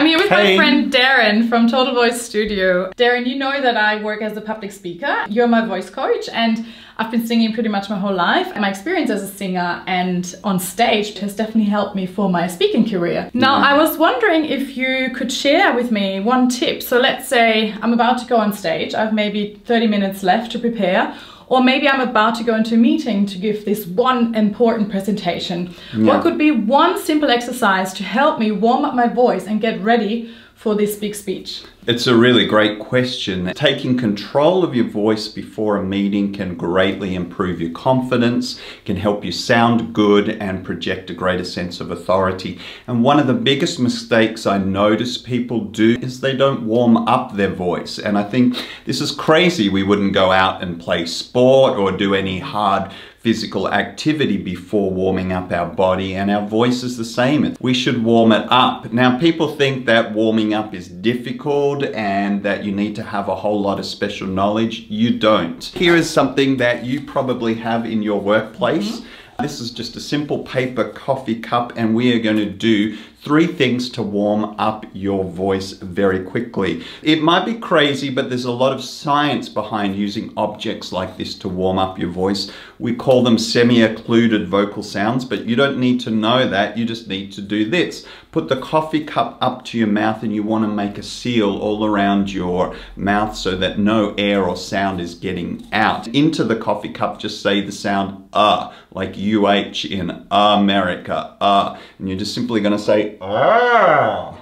I'm here with Hey. my friend Darren from Total Voice Studio. Darren, you know that I work as a public speaker. You're my voice coach, and I've been singing pretty much my whole life. And my experience as a singer and on stage has definitely helped me for my speaking career. Now, I was wondering if you could share with me one tip. So, let's say I'm about to go on stage, I have maybe 30 minutes left to prepare. Or maybe I'm about to go into a meeting to give this one important presentation. What could be one simple exercise to help me warm up my voice and get ready for this big speech? It's a really great question. Taking control of your voice before a meeting can greatly improve your confidence, can help you sound good and project a greater sense of authority. And one of the biggest mistakes I notice people do is they don't warm up their voice. And I think this is crazy. We wouldn't go out and play sport or do any hard physical activity before warming up our body and our voice is the same. We should warm it up. Now people think that warming up is difficult and that you need to have a whole lot of special knowledge. You don't. Here is something that you probably have in your workplace. Mm-hmm. This is just a simple paper coffee cup and we are going to do three things to warm up your voice very quickly. It might be crazy, but there's a lot of science behind using objects like this to warm up your voice. We call them semi-occluded vocal sounds, but you don't need to know that. You just need to do this. Put the coffee cup up to your mouth and you want to make a seal all around your mouth so that no air or sound is getting out. Into the coffee cup, just say the sound uh, like UH in America, uh. And you're just simply going to say ah.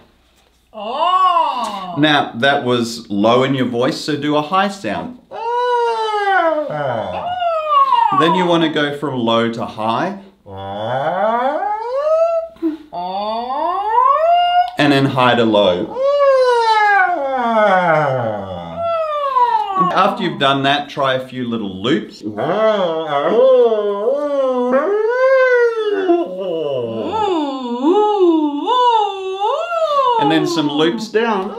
Oh! Now, that was low in your voice, so do a high sound. Ah. Then you want to go from low to high. Ah. And then high to low. After you've done that, try a few little loops. And then some loops down.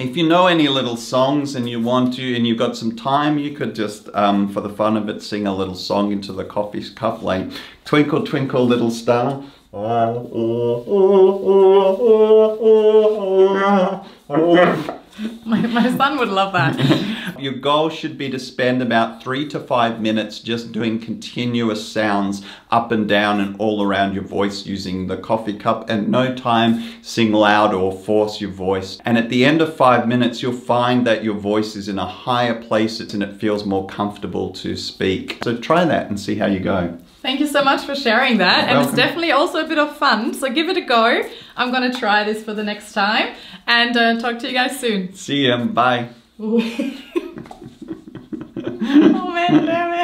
If you know any little songs and you want to, and you've got some time, you could just, um, for the fun of it, sing a little song into the coffee cup, like Twinkle Twinkle Little Star. My, my son would love that. Your goal should be to spend about three to five minutes just doing continuous sounds up and down and all around your voice using the coffee cup and no time sing loud or force your voice. And at the end of five minutes, you'll find that your voice is in a higher place and it feels more comfortable to speak. So try that and see how you go. Thank you so much for sharing that. You're and it's definitely also a bit of fun. So give it a go. I'm going to try this for the next time and uh, talk to you guys soon. See you. bye. oh man, damn it.